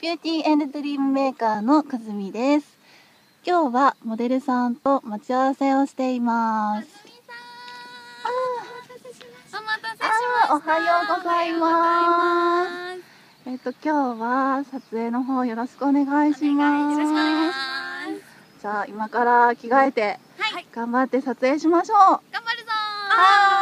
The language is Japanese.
ビューティードリームメーカーのかずみです。今日はモデルさんと待ち合わせをしています。お待たせしました。おはようございますえっと今日は撮影の方よろしくお願いします。ます。じゃあ今から着替えてはい。頑張って撮影しましょう。頑張るぞー。